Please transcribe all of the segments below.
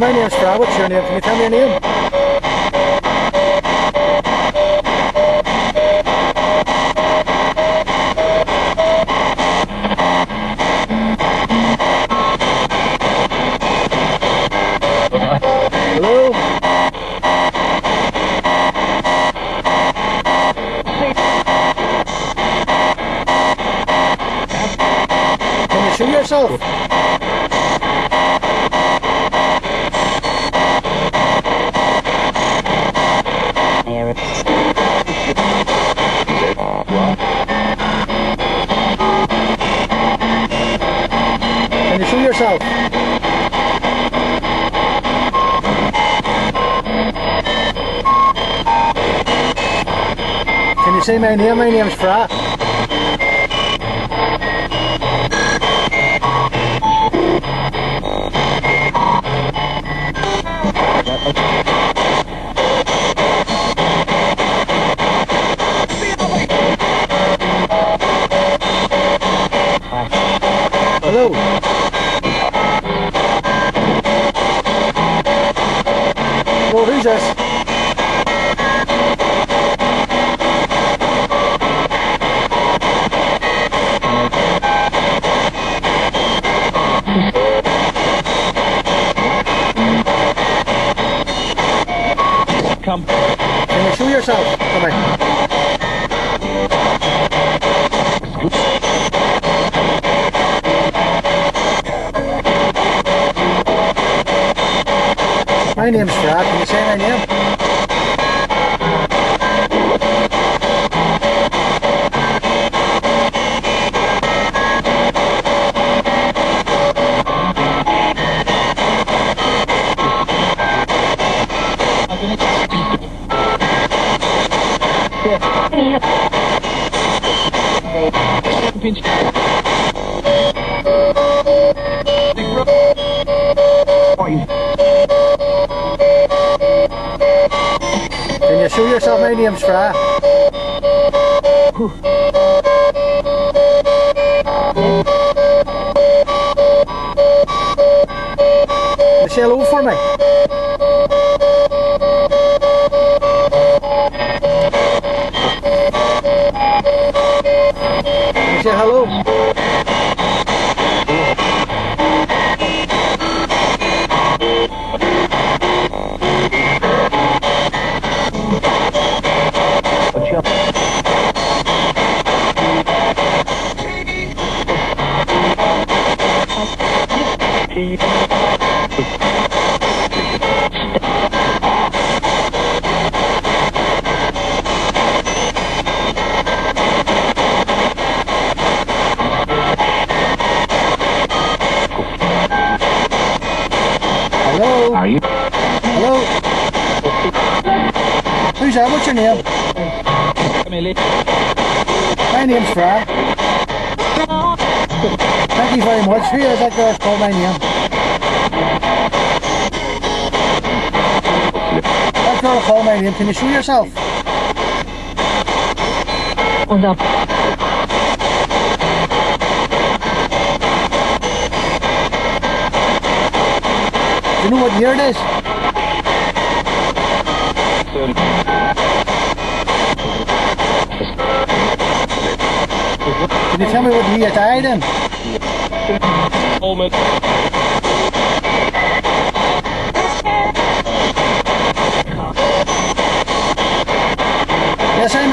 my name's Fra. What's your name? Can you tell me your name? Hello? Can you show yourself? Can you show yourself? Can you say my name? My name's Fra. Hello. Well, who's My name's Fra. Can you say my name? Pinch. You Can you say hello for me? Say hello? Hello? Are you? Hello? Who's that? What's your name? Come here, lady. My name's Fra. Thank you very much. Who is that girl called my name? That girl called my name. Can you show yourself? Und ab. Do you know what year it is? Can you tell me what year in? Moment.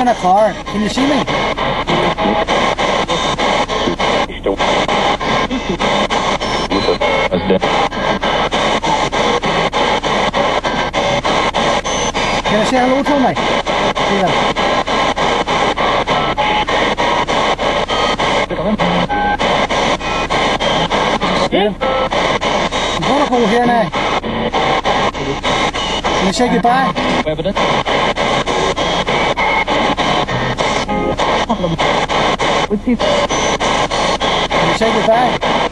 In a car. Can you see me? Can you say hello to me? Yeah. I'm gonna go here now. Can you say goodbye? With you. Say goodbye?